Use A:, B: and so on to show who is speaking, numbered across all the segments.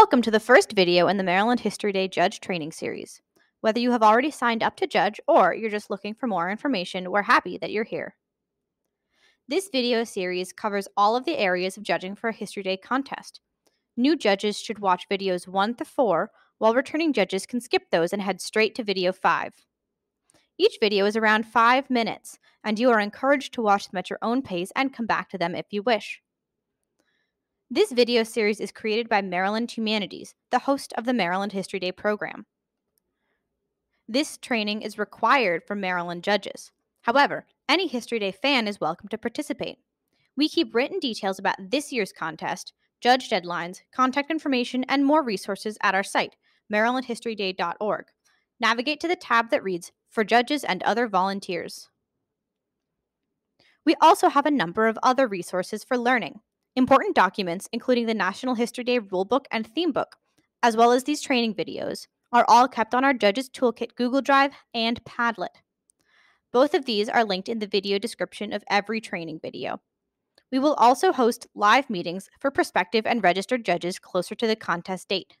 A: Welcome to the first video in the Maryland History Day Judge Training Series. Whether you have already signed up to judge or you're just looking for more information, we're happy that you're here. This video series covers all of the areas of judging for a History Day contest. New judges should watch videos 1 to 4, while returning judges can skip those and head straight to video 5. Each video is around 5 minutes, and you are encouraged to watch them at your own pace and come back to them if you wish. This video series is created by Maryland Humanities, the host of the Maryland History Day program. This training is required for Maryland judges. However, any History Day fan is welcome to participate. We keep written details about this year's contest, judge deadlines, contact information, and more resources at our site, marylandhistoryday.org. Navigate to the tab that reads For Judges and Other Volunteers. We also have a number of other resources for learning. Important documents, including the National History Day Rulebook and Theme Book, as well as these training videos, are all kept on our Judges Toolkit Google Drive and Padlet. Both of these are linked in the video description of every training video. We will also host live meetings for prospective and registered judges closer to the contest date.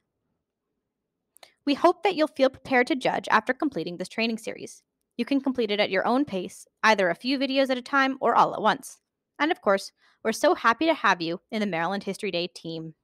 A: We hope that you'll feel prepared to judge after completing this training series. You can complete it at your own pace, either a few videos at a time or all at once. And of course, we're so happy to have you in the Maryland History Day team.